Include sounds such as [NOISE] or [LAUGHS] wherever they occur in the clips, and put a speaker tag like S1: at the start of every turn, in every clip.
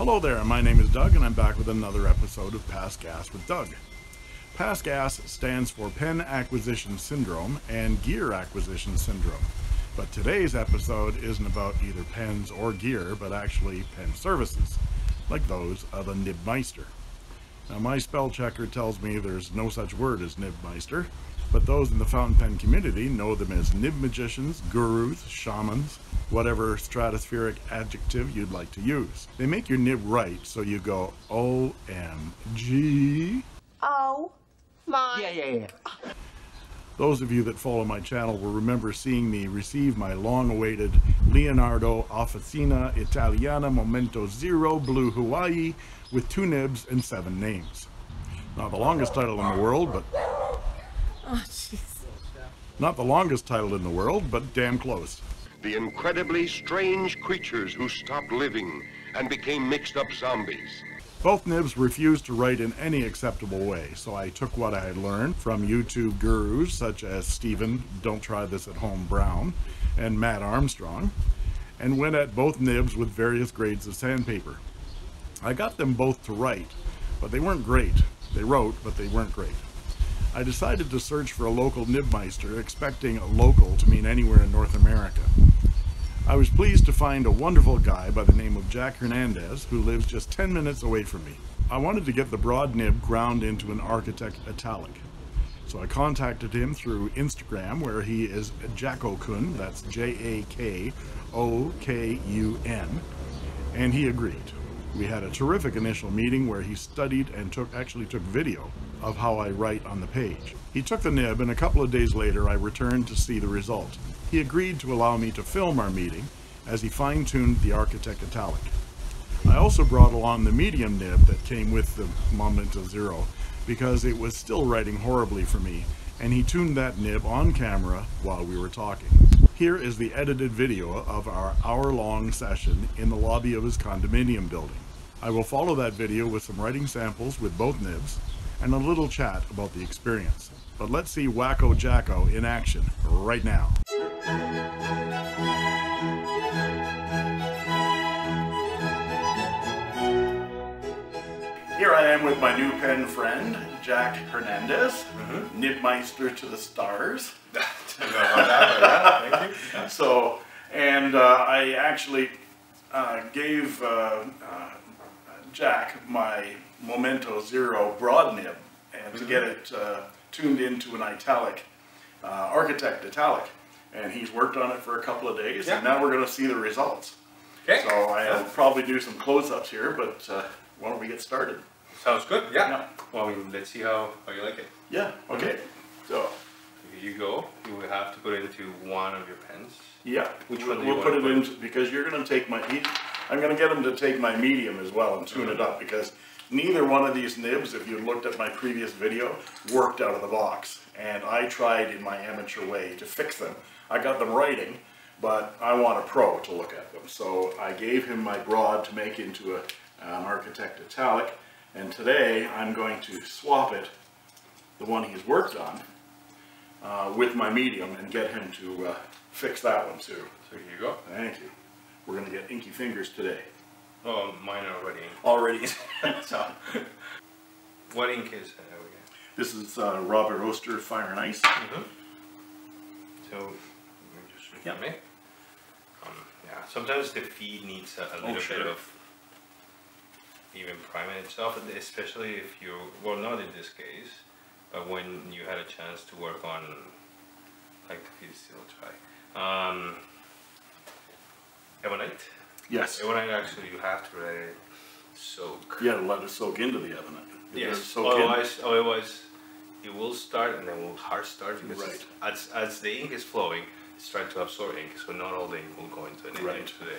S1: Hello there, my name is Doug, and I'm back with another episode of Pass Gas with Doug. Pass Gas stands for Pen Acquisition Syndrome and Gear Acquisition Syndrome. But today's episode isn't about either pens or gear, but actually pen services, like those of a Nibmeister. Now, my spell checker tells me there's no such word as Nibmeister, but those in the fountain pen community know them as nib magicians, gurus, shamans, whatever stratospheric adjective you'd like to use. They make your nib right so you go OMG.
S2: Oh my.
S3: Yeah, yeah, yeah.
S1: Those of you that follow my channel will remember seeing me receive my long-awaited Leonardo Officina Italiana Momento Zero Blue Hawaii with two nibs and seven names. Not the longest title in the world, but
S2: Oh, jeez.
S1: not the longest title in the world, but damn close.
S4: the incredibly strange creatures who stopped living and became mixed up zombies.
S1: Both nibs refused to write in any acceptable way, so I took what I had learned from YouTube gurus such as Stephen, Don't Try This at Home Brown, and Matt Armstrong, and went at both nibs with various grades of sandpaper. I got them both to write, but they weren't great. They wrote, but they weren't great. I decided to search for a local nibmeister, expecting local to mean anywhere in North America. I was pleased to find a wonderful guy by the name of Jack Hernandez who lives just 10 minutes away from me. I wanted to get the broad nib ground into an Architect Italic. So I contacted him through Instagram where he is Jakokun, that's J-A-K-O-K-U-N, and he agreed. We had a terrific initial meeting where he studied and took actually took video of how I write on the page. He took the nib and a couple of days later I returned to see the result. He agreed to allow me to film our meeting as he fine-tuned the Architect Italic. I also brought along the medium nib that came with the Momento Zero because it was still writing horribly for me and he tuned that nib on camera while we were talking. Here is the edited video of our hour-long session in the lobby of his condominium building. I will follow that video with some writing samples with both nibs and a little chat about the experience. But let's see Wacko Jacko in action right now. Here I am with my new pen friend, Jack Hernandez, mm-hmm. Nibmeister to the stars. [LAUGHS]
S3: Thank you.
S1: So, and uh, I actually uh, gave uh, uh, Jack my Momento Zero broad nib and to get it uh, tuned into an italic, uh, architect italic. And he's worked on it for a couple of days, and now we're going to see the results.
S3: Okay.
S1: So I'll probably do some close-ups here, but uh, why don't we get started?
S3: Sounds good. Yeah.
S1: Yeah.
S3: Well, let's see how, how you like it.
S1: Yeah, okay. So,
S3: Here you go. You will have to put it into one of your pens.
S1: yeah.
S3: Which
S1: we'll,
S3: one do you
S1: we'll put it
S3: wanna
S1: into, because you're gonna take my, I'm gonna get him to take my medium as well and tune it mm-hmm. up, because neither one of these nibs, if you looked at my previous video, worked out of the box. And I tried in my amateur way to fix them. I got them writing, but I want a pro to look at them. So I gave him my broad to make into a, an architect italic, and today I'm going to swap it, the one he's worked on, uh, with my medium and get him to uh, fix that one too.
S3: So here you go.
S1: Thank you. We're gonna get inky fingers today.
S3: Oh, mine are already.
S1: Already. [LAUGHS] so,
S3: What ink is we got?
S1: this is uh, Robert Oster Fire and Ice.
S3: So, let me just
S1: Yeah.
S3: me. Um, yeah. Sometimes the feed needs a, a little
S1: Oh, sure.
S3: bit of even priming itself, especially if you well, not in this case, but when you had a chance to work on like the feed still try. Um, Ebonite.
S1: Yes.
S3: Ebonite actually you have to let it soak.
S1: You gotta let it soak into the. It
S3: Yes.
S1: soak in.
S3: Otherwise, otherwise, it will start and then will hard start because
S1: Right.
S3: as as the ink is flowing, it's trying to absorb ink, so not all the ink will go into the
S1: Right.
S3: into the,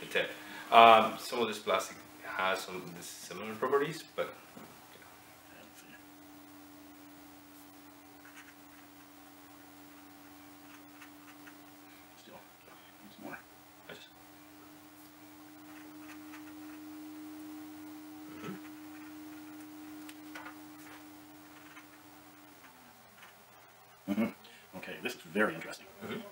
S3: the tip. Um, some of this plastic has some similar properties, but
S1: Still, needs more.
S3: I just
S1: Okay, this is very interesting.
S3: Mhm.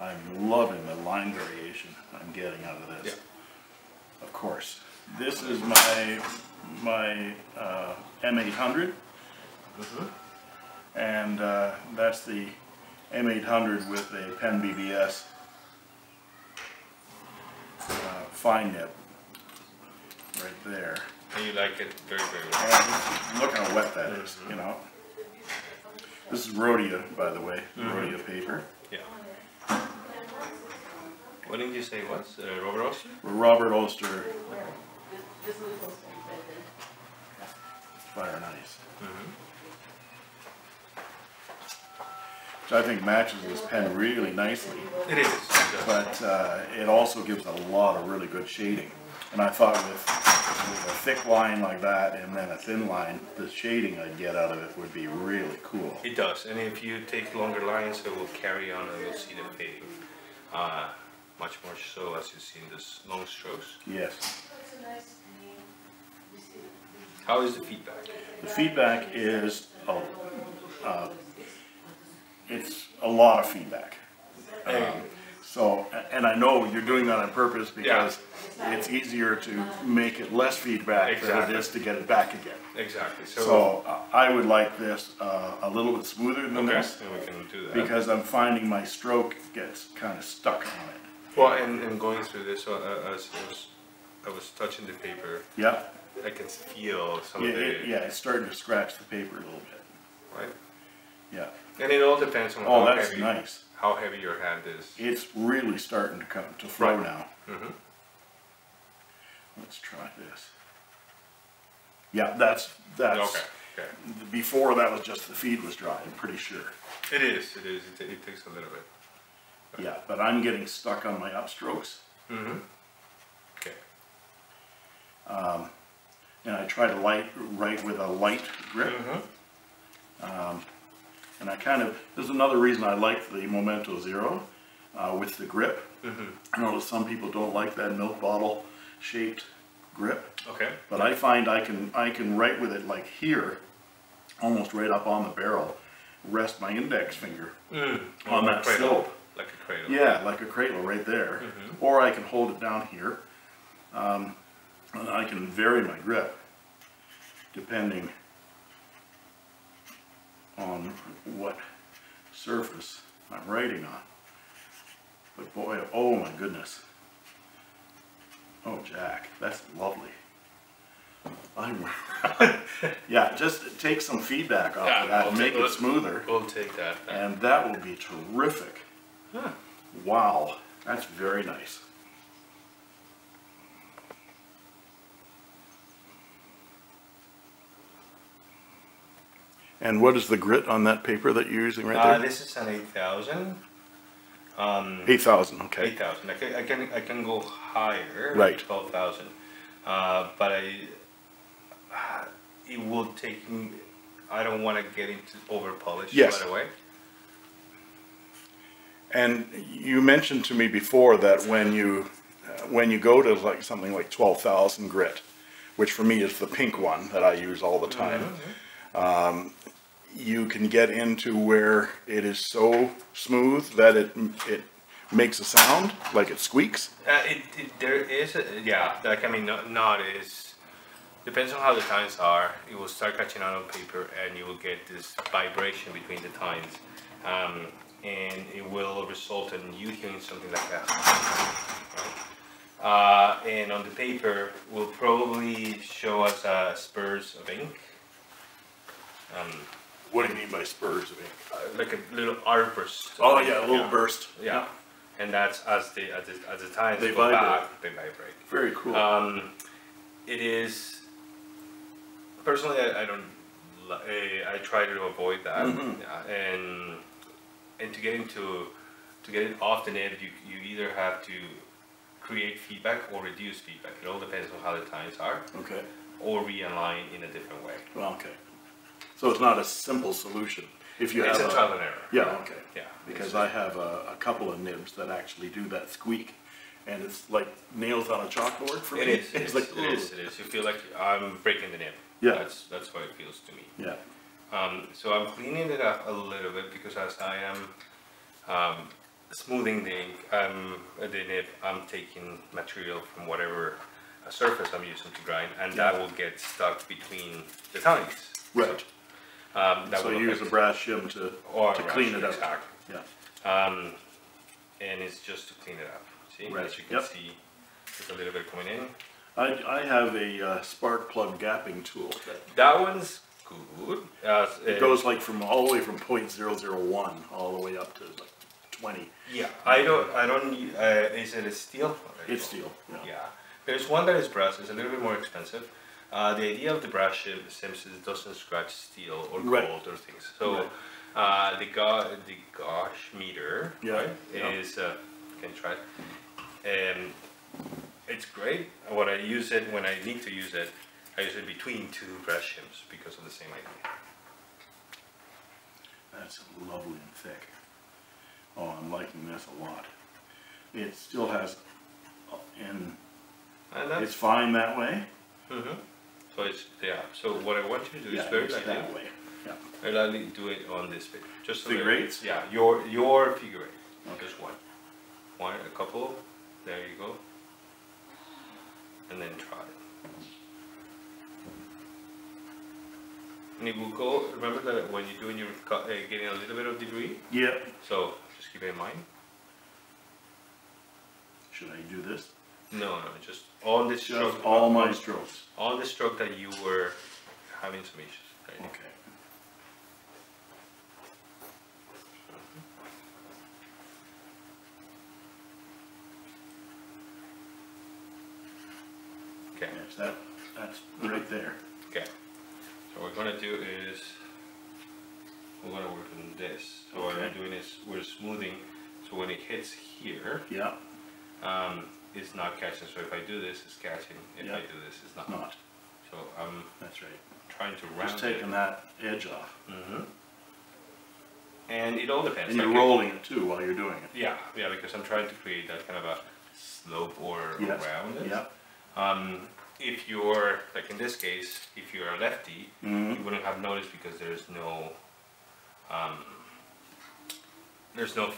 S1: I I'm loving the line variation I'm getting out of this. Of course, this is my, my, uh, M eight hundred. And, uh, that's the M eight hundred with a Pen BBS. Uh, fine nib, right there.
S3: And you like it very, very well.
S1: And look how wet that is, you know? This is Rhodia, by the way, Rhodia paper.
S3: Yeah. What did you say it was? Uh, Robert Oster?
S1: Robert Oster. Fire and Ice. Which I think matches this pen really nicely,
S3: It is. it
S1: but uh, it also gives a lot of really good shading. And I thought with, with a thick line like that and then a thin line, the shading I'd get out of it would be really cool.
S3: It does, and if you take longer lines, it will carry on and you'll see the fading. Uh, much more so as you see in this long strokes.
S1: Yes.
S3: How is the feedback?
S1: The feedback is, oh, uh, it's a lot of feedback. Um, So, and I know you're doing that on purpose because it's easier to make it less feedback than it is to get it back again.
S3: Exactly, so.
S1: So uh, I would like this uh, a little bit smoother than
S3: Okay,
S1: this
S3: and we can do that.
S1: because I'm finding my stroke gets kind of stuck on it.
S3: Well, and, and going through this, uh, uh, as I was, I was touching the paper,
S1: Yeah,
S3: I can feel some
S1: yeah,
S3: of the,
S1: it- yeah, it's starting to scratch the paper a little bit.
S3: right?
S1: Yeah.
S3: And it all depends on
S1: Oh,
S3: how
S1: that's
S3: heavy,
S1: nice.
S3: How heavy your hand is.
S1: It's really starting to come, to flow
S3: Right.
S1: now.
S3: Mhm.
S1: Let's try this. Yeah, that's, that's,
S3: Okay, okay.
S1: before that was just the feed was dry, I'm pretty sure.
S3: It is, it is, it, it takes a little bit.
S1: Yeah, but I'm getting stuck on my upstrokes,
S3: Mm-hmm. Okay.
S1: Um, and I try to light, write with a light grip.
S3: Mm-hmm.
S1: And I kind of, there's another reason I like the Momento Zero, uh, with the grip.
S3: Mm-hmm.
S1: I know some people don't like that milk bottle shaped grip.
S3: Okay.
S1: But I find I can, I can write with it like here, almost right up on the barrel, rest my index finger
S3: Mm.
S1: on
S3: Like
S1: that
S3: cradle,
S1: slope.
S3: Like a cradle.
S1: Yeah, like a cradle right there. Or I can hold it down here. Um, and I can vary my grip depending on what surface I'm writing on. But boy, oh my goodness. Oh, Jack, that's lovely. I'm, [LAUGHS] yeah, just take some feedback off
S3: Yeah,
S1: of that
S3: we'll
S1: and make
S3: take-
S1: it smoother.
S3: We'll take that. then.
S1: And that will be terrific.
S3: Huh.
S1: Wow, that's very nice. And what is the grit on that paper that you're using right
S3: Uh,
S1: there?
S3: this is an eight thousand. Um,
S1: Eight thousand, okay.
S3: eight thousand. I can, I can, I can go higher.
S1: Right.
S3: Twelve thousand. Uh, but I, it will take me, I don't wanna get into over polish
S1: Yes.
S3: right away.
S1: And you mentioned to me before that when you, uh, when you go to like something like twelve thousand grit, which for me is the pink one that I use all the time, um, you can get into where it is so smooth that it, it makes a sound, like it squeaks.
S3: Uh, it, it, there is, a, yeah, like, I mean, not, is, depends on how the tines are, it will start catching on on paper and you will get this vibration between the tines. Um, and it will result in you hearing something like that. Uh, and on the paper will probably show us uh, spurs of ink. Um,
S1: What do you mean by spurs of ink?
S3: uh, like a little arburst. of
S1: Oh, yeah, a little burst.
S3: Yeah, and that's as the, as the, as the tines
S1: They
S3: go
S1: vibrate.
S3: back, they vibrate.
S1: Very cool.
S3: Um, it is personally, I, I don't. I, I try to avoid that,
S1: Mhm.
S3: yeah, and and to get into to get it off the net you you either have to create feedback or reduce feedback. It all depends on how the tines are,
S1: Okay,
S3: or realign in a different way.
S1: well, okay. So it's not a simple solution. If you
S3: it's
S1: have
S3: a trial and error.
S1: Yeah, okay.
S3: Yeah,
S1: Because I have a, a couple of nibs that actually do that squeak, and it's like nails on a chalkboard for me.
S3: It is. [LAUGHS] It
S1: It's
S3: is.
S1: like,
S3: it is. It is. You feel like I'm breaking the nib.
S1: Yeah.
S3: That's that's what it feels to me.
S1: Yeah,
S3: Um, so I'm cleaning it up a little bit because as I am um, smoothing the ink, um, the nib, I'm taking material from whatever uh, surface I'm using to grind, and that will get stuck between the townies.
S1: Right.
S3: Um, that
S1: So
S3: will
S1: you use a
S3: affect-
S1: brass shim to,
S3: or
S1: to clean it up?
S3: Exactly.
S1: Yeah,
S3: Um, and it's just to clean it up. See,
S1: Right,
S3: as you can
S1: yep.
S3: see, there's a little bit coming in.
S1: I, I have a uh, spark plug gapping tool that
S3: That one's good. Uh,
S1: It goes like from, all the way from point zero zero one, all the way up to like twenty.
S3: Yeah, I don't. I don't. Uh, is it a steel?
S1: It's steel, yeah.
S3: Yeah. There's one that is brass. It's a little bit more expensive. Uh, the idea of the brass shim sims is it doesn't scratch steel or
S1: Right.
S3: gold or things. So
S1: Right.
S3: uh, the ga- the gauge meter
S1: Yeah,
S3: right,
S1: yeah.
S3: is uh, can try. it. And it's great. When I use it, when I need to use it, I use it between two brass shims because of the same idea.
S1: That's lovely and thick. Oh, I'm liking this a lot. It still has, uh, and
S3: And
S1: it's fine that way?
S3: hmm So it's yeah. So what I want you to do
S1: Yeah,
S3: is very lightly.
S1: that way, yeah.
S3: Very lightly do it on this bit. Just so
S1: Figure eights?
S3: Yeah, your your figure eight.
S1: Okay.
S3: Just one. One, a couple. There you go. And then try it. And it will go. Remember that when you're doing your cut, uh, getting a little bit of degree.
S1: Yeah.
S3: So just keep it in mind.
S1: Should I do this?
S3: No, no, just on this
S1: Just
S3: stroke.
S1: all my strokes.
S3: On the stroke that you were having some issues. Go.
S1: Okay.
S3: Okay.
S1: Yes, that, that's right there.
S3: Okay. So what we're gonna do is we're gonna work on this. So what we're doing is we're smoothing. So when it hits here,
S1: Yeah,
S3: um, it's not catching. So if I do this, it's catching. If I do this, it's not.
S1: not,
S3: So I'm
S1: that's right.
S3: trying to round
S1: Just
S3: it.
S1: taking that edge off.
S3: hmm And it all depends.
S1: And you're
S3: like it-
S1: rolling it too while you're doing it.
S3: Yeah, yeah, because I'm trying to create that kind of a slope or
S1: Yes,
S3: round. it.
S1: yeah.
S3: Um, if you're, like in this case, if you're a lefty,
S1: Mhm.
S3: you wouldn't have noticed because there's no, um, there's no,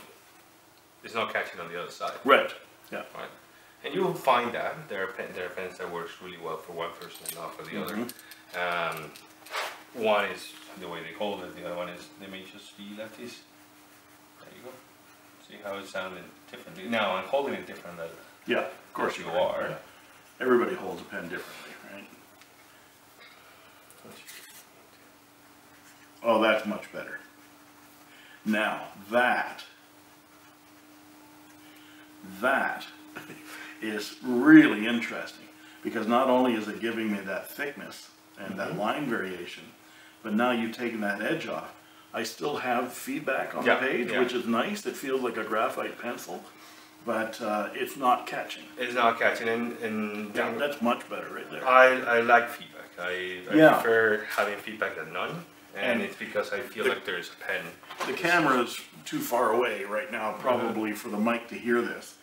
S3: there's no catching on the other side,
S1: Right, yeah.
S3: right? And you will find that there are pen, there are pens that works really well for one person and not for the other. Um, one is the way they hold it, the other one is they may just be lefties. There you go. See how it sounded differently. Now I'm holding it different than
S1: Yeah, of course
S3: you
S1: you
S3: are.
S1: are. Everybody holds a pen differently, right? Oh, that's much better. Now, that, that [LAUGHS] is really interesting because not only is it giving me that thickness and that line variation, but now you've taken that edge off. I still have feedback on the page,
S3: yeah.
S1: which is nice. It feels like a graphite pencil, but uh, it's not catching.
S3: It's not catching and, and
S1: Yeah, that's much better right there.
S3: I, I like feedback. I, I
S1: Yeah.
S3: prefer having feedback than none. And
S1: And
S3: it's because I feel
S1: the-
S3: like there's a pen.
S1: The camera's too far away right now, probably for the mic to hear this.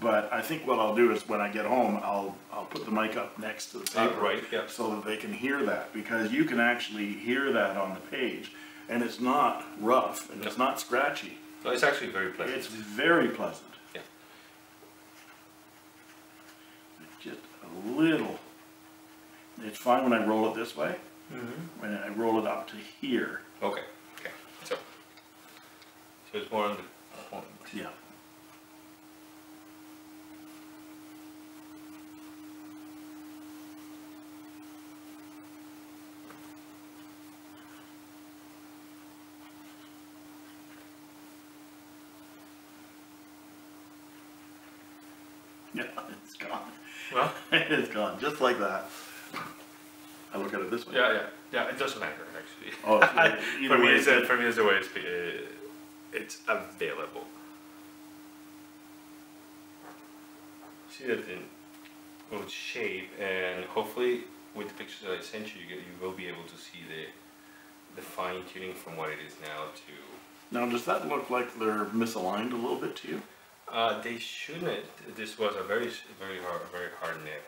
S1: But I think what I'll do is when I get home, I'll, I'll put the mic up next to the
S3: Uh,
S1: paper.
S3: right, yeah.
S1: So that they can hear that, because you can actually hear that on the page. And it's not rough, and it's not scratchy.
S3: No, it's actually very pleasant.
S1: It's very pleasant.
S3: Yeah.
S1: Just a little. It's fine when I roll it this way.
S3: Mm-hmm.
S1: When I roll it up to here,
S3: Okay, okay. So, so it's more on the point.
S1: yeah. [LAUGHS] Yeah, it's gone.
S3: Well, [LAUGHS]
S1: It's gone, just like that. I look at it this way.
S3: yeah, yeah, yeah. It doesn't matter actually.
S1: Oh, it's- [LAUGHS] either
S3: for me,
S1: way,
S3: it's,
S1: it's-
S3: for me, it's the way it's, uh, it's available. See that in good shape, and hopefully, with the pictures that I sent you, you, get, you will be able to see the the fine tuning from what it is now to.
S1: Now, does that look like they're misaligned a little bit to you?
S3: Uh, they shouldn't. This was a very, very hard, very hard nib.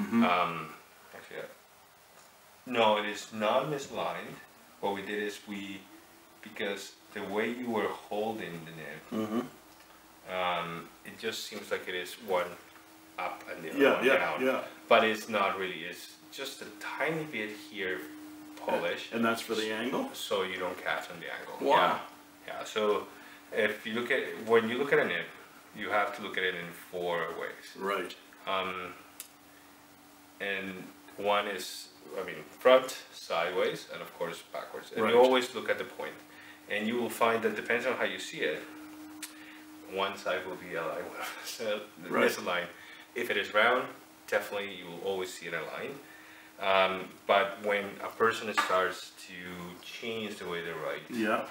S1: Mm-hmm.
S3: Um, actually, uh, no, it is not misaligned. What we did is we, because the way you were holding the nib,
S1: Mm-hmm.
S3: um, it just seems like it is one up and the other
S1: Yeah,
S3: one
S1: yeah,
S3: down.
S1: yeah.
S3: But it's not really. It's just a tiny bit here polish,
S1: And that's for the angle?
S3: so you don't catch on the angle.
S1: Wow.
S3: Yeah. Yeah. So if you look at when you look at a nib, you have to look at it in four ways.
S1: Right.
S3: Um, and one is, I mean, front, sideways, and of course backwards. And
S1: Right.
S3: you always look at the point. And you will find that depends on how you see it, one side will be aligned, [LAUGHS]
S1: Right.
S3: misaligned. If it is round, definitely you will always see it aligned. Um, but when a person starts to change the way they write,
S1: Yeah.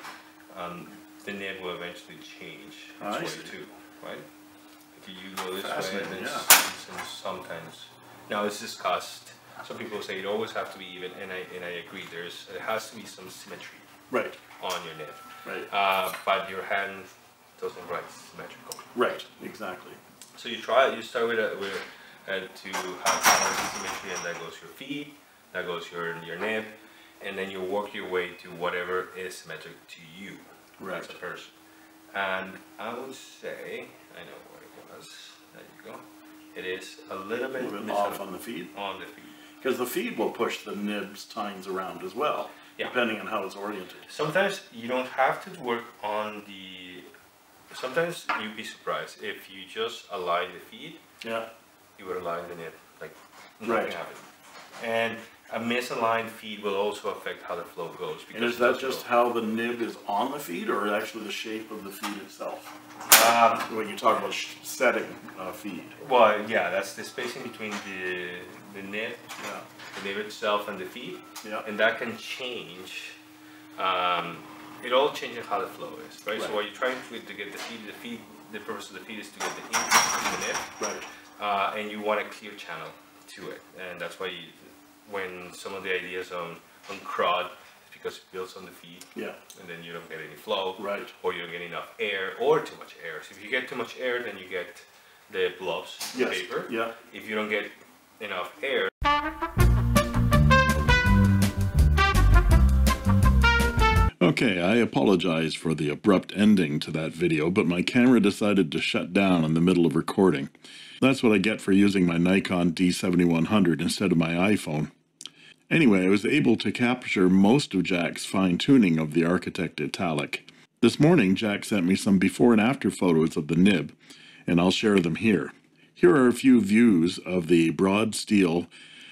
S3: um, the nib will eventually change its
S1: I
S3: way
S1: see.
S3: too, right? If you go this way, then
S1: yeah.
S3: sometimes. Now it's discussed. Some people say it always have to be even, and I and I agree. There's it has to be some symmetry
S1: Right.
S3: on your nib,
S1: Right.
S3: uh, but your hand doesn't write symmetrical.
S1: Right. Exactly.
S3: So you try. it. You start with a, with uh, to have symmetry, and that goes your feet, that goes your your nib, and then you work your way to whatever is symmetric to you
S1: Right.
S3: as a person. And I would say, I know what it was. There you go. It is a little
S1: A
S3: bit
S1: little bit off on the feed.
S3: on the feet.
S1: Because the feed will push the nibs tines around as well,
S3: Yeah.
S1: depending on how it's oriented.
S3: Sometimes you don't have to work on the. Sometimes you'd be surprised if you just align the feed,
S1: Yeah.
S3: you would align the nib, like nothing
S1: Right.
S3: happened. And a misaligned feed will also affect how the flow goes.
S1: And
S3: because
S1: is that just how the nib is on the feed, or actually the shape of the feed itself?
S3: Um,
S1: When you talk about sh- setting uh, feed.
S3: well, yeah, that's the spacing between the the nib,
S1: Yeah.
S3: the nib itself, and the feed,
S1: Yeah.
S3: and that can change. Um, it all changes how the flow is, right?
S1: Right.
S3: So what you're trying to, to get the feed, the feed, the purpose of the feed is to get the ink in the nib.
S1: Right.
S3: uh, and you want a clear channel to it, and that's why you, when some of the ideas on on crud, because it builds on the feed,
S1: Yeah.
S3: and then you don't get any flow,
S1: Right.
S3: or you don't get enough air, or too much air. So if you get too much air, then you get the blobs,
S1: Yes.
S3: paper.
S1: Yeah.
S3: If you don't get enough air,
S1: Okay, I apologize for the abrupt ending to that video, but my camera decided to shut down in the middle of recording. That's what I get for using my Nikon D7100 instead of my iPhone. Anyway, I was able to capture most of Jack's fine tuning of the Architect Italic. This morning, Jack sent me some before and after photos of the nib, and I'll share them here. Here are a few views of the broad steel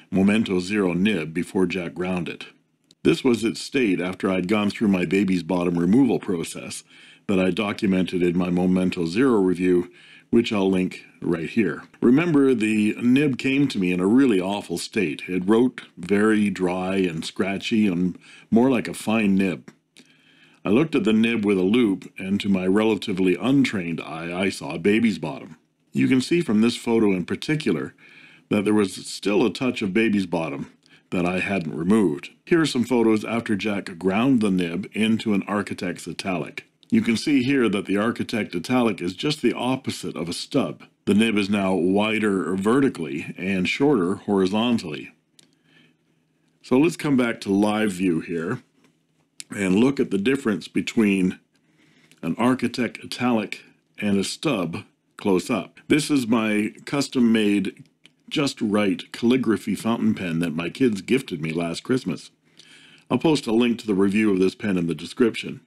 S1: Momento Zero nib before Jack ground it. This was its state after I'd gone through my baby's bottom removal process that I documented in my Momento Zero review, which I'll link right here. Remember, the nib came to me in a really awful state. It wrote very dry and scratchy and more like a fine nib. I looked at the nib with a loupe, and to my relatively untrained eye, I saw a baby's bottom. You can see from this photo in particular that there was still a touch of baby's bottom that I hadn't removed. Here are some photos after Jack ground the nib into an Architect's Italic. You can see here that the Architect Italic is just the opposite of a stub. The nib is now wider vertically and shorter horizontally. So let's come back to live view here and look at the difference between an Architect Italic and a stub close up. This is my custom made JustWrite calligraphy fountain pen that my kids gifted me last Christmas. I'll post a link to the review of this pen in the description.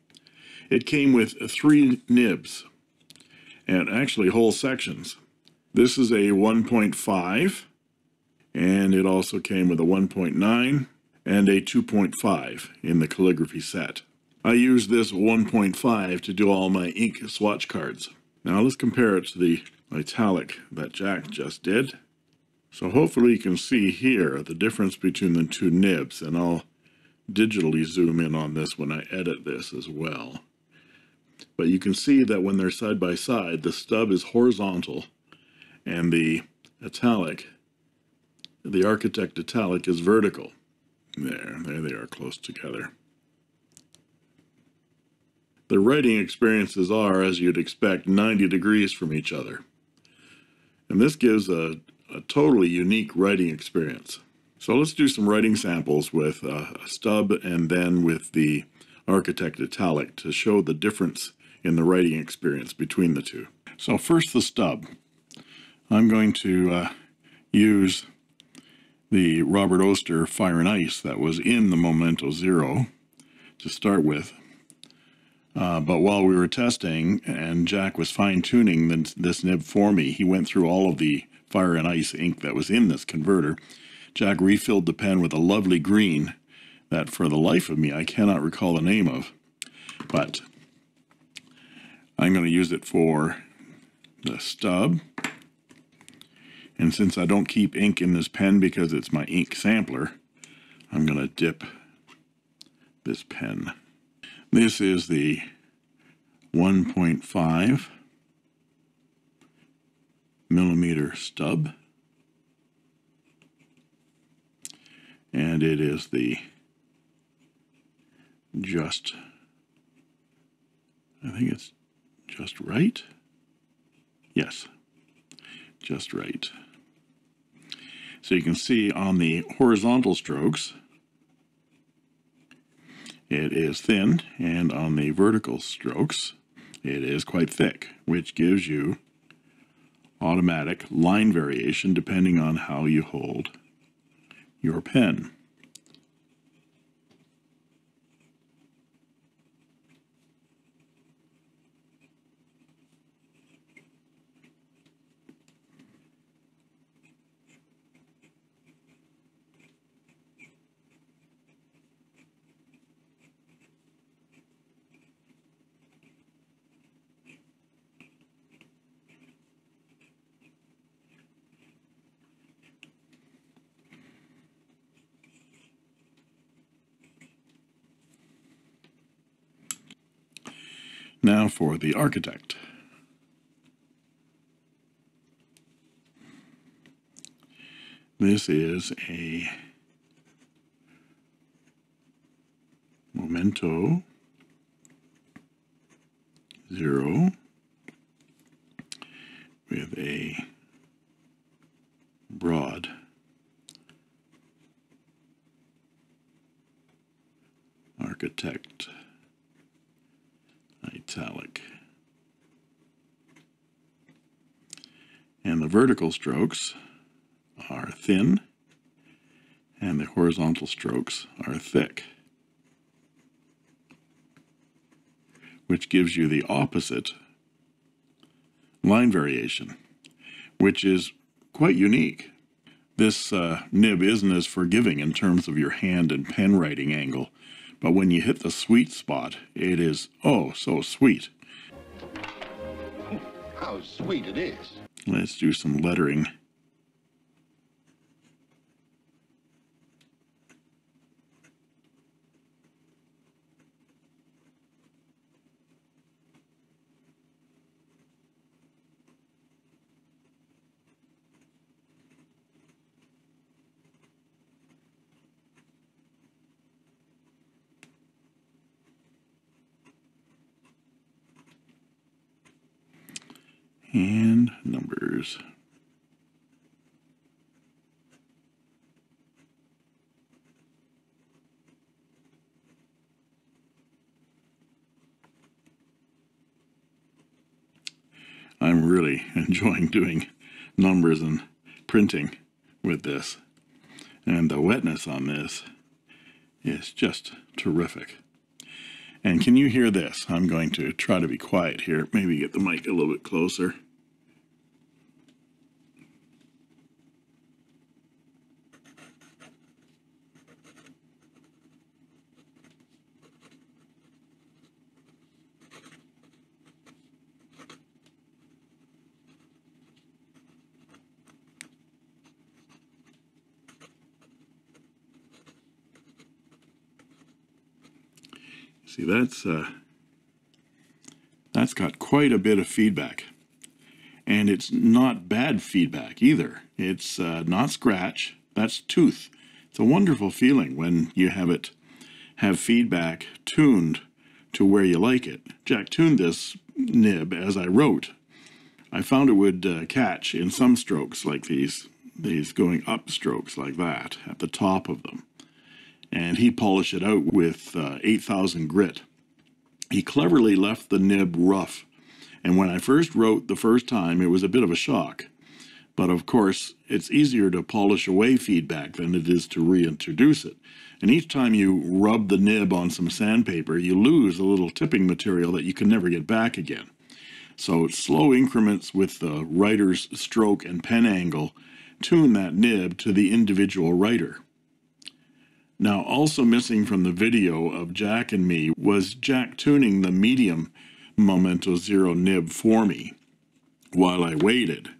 S1: It came with three nibs and actually whole sections. This is a 1.5 and it also came with a 1.9 and a 2.5 in the calligraphy set. I used this 1.5 to do all my ink swatch cards. Now let's compare it to the italic that Jack just did. So hopefully you can see here the difference between the two nibs and I'll digitally zoom in on this when I edit this as well. But you can see that when they're side by side, the stub is horizontal and the italic, the architect italic is vertical. There, there they are close together. The writing experiences are, as you'd expect, 90 degrees from each other. And this gives a, a totally unique writing experience. So let's do some writing samples with a stub and then with the Architect Italic to show the difference in the writing experience between the two. So first the stub. I'm going to uh, use the Robert Oster Fire and Ice that was in the Momento Zero to start with. Uh, but while we were testing and Jack was fine tuning this nib for me, he went through all of the fire and ice ink that was in this converter. Jack refilled the pen with a lovely green that for the life of me I cannot recall the name of. But I'm going to use it for the stub. And since I don't keep ink in this pen because it's my ink sampler, I'm going to dip this pen. This is the 1.5 millimeter stub. And it is the just, I think it's just right. Yes, just right. So you can see on the horizontal strokes, it is thin, and on the vertical strokes, it is quite thick, which gives you automatic line variation depending on how you hold your pen. Now for the architect. This is a Momento Zero with a broad architect italic. And the vertical strokes are thin and the horizontal strokes are thick, which gives you the opposite line variation, which is quite unique. This uh, nib isn't as forgiving in terms of your hand and pen writing angle but when you hit the sweet spot, it is oh so sweet.
S4: How sweet it is.
S1: Let's do some lettering. and numbers. I'm really enjoying doing numbers and printing with this. And the wetness on this is just terrific. And can you hear this? I'm going to try to be quiet here, maybe get the mic a little bit closer. See, that's uh, that's got quite a bit of feedback, and it's not bad feedback either. It's uh, not scratch. That's tooth. It's a wonderful feeling when you have it have feedback tuned to where you like it. Jack tuned this nib as I wrote. I found it would uh, catch in some strokes like these, these going up strokes like that at the top of them and he polished it out with uh, 8000 grit. He cleverly left the nib rough And when I first wrote the first time, it was a bit of a shock. But of course, it's easier to polish away feedback than it is to reintroduce it. And each time you rub the nib on some sandpaper, you lose a little tipping material that you can never get back again. So slow increments with the writer's stroke and pen angle tune that nib to the individual writer. Now, also missing from the video of Jack and me was Jack tuning the medium Momento Zero nib for me while I waited.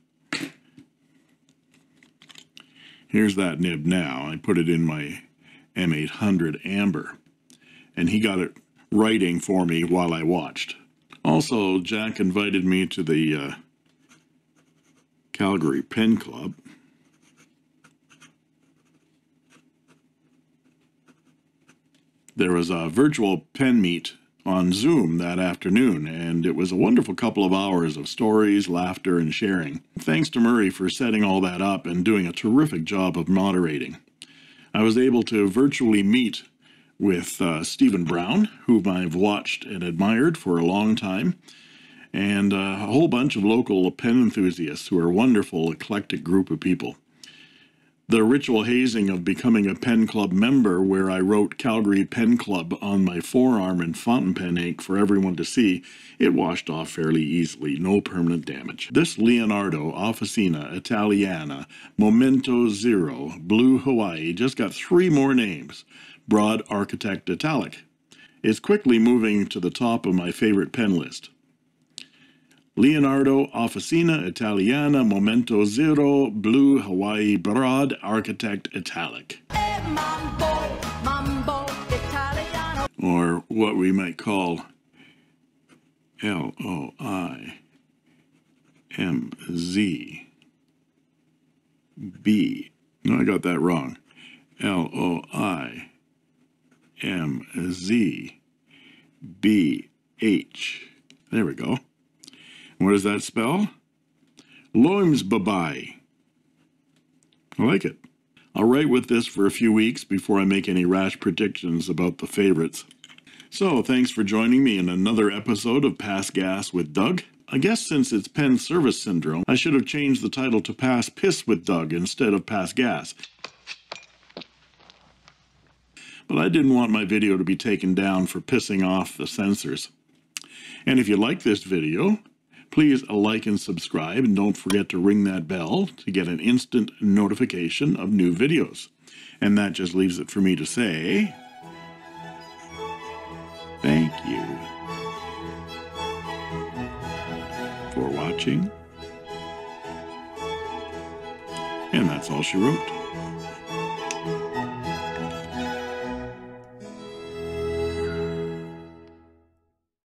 S1: Here's that nib now. I put it in my M800 Amber, and he got it writing for me while I watched. Also, Jack invited me to the uh, Calgary Pen Club. There was a virtual pen meet on Zoom that afternoon, and it was a wonderful couple of hours of stories, laughter, and sharing. Thanks to Murray for setting all that up and doing a terrific job of moderating. I was able to virtually meet with uh, Stephen Brown, whom I've watched and admired for a long time, and uh, a whole bunch of local pen enthusiasts who are a wonderful, eclectic group of people the ritual hazing of becoming a pen club member, where I wrote Calgary Pen Club on my forearm in fountain pen ink for everyone to see, it washed off fairly easily, no permanent damage. This Leonardo Officina Italiana Momento Zero Blue Hawaii just got three more names Broad Architect Italic. It's quickly moving to the top of my favorite pen list. Leonardo Officina Italiana Momento Zero Blue Hawaii Broad Architect Italic.
S2: Mambo.
S1: Or what we might call L O I M Z B. No, I got that wrong. L O I M Z B H. There we go. What does that spell? Loimsbabai. I like it. I'll write with this for a few weeks before I make any rash predictions about the favorites. So, thanks for joining me in another episode of Pass Gas with Doug. I guess since it's pen service syndrome, I should have changed the title to Pass Piss with Doug instead of Pass Gas. But I didn't want my video to be taken down for pissing off the censors. And if you like this video, Please like and subscribe, and don't forget to ring that bell to get an instant notification of new videos. And that just leaves it for me to say thank you for watching. And that's all she wrote.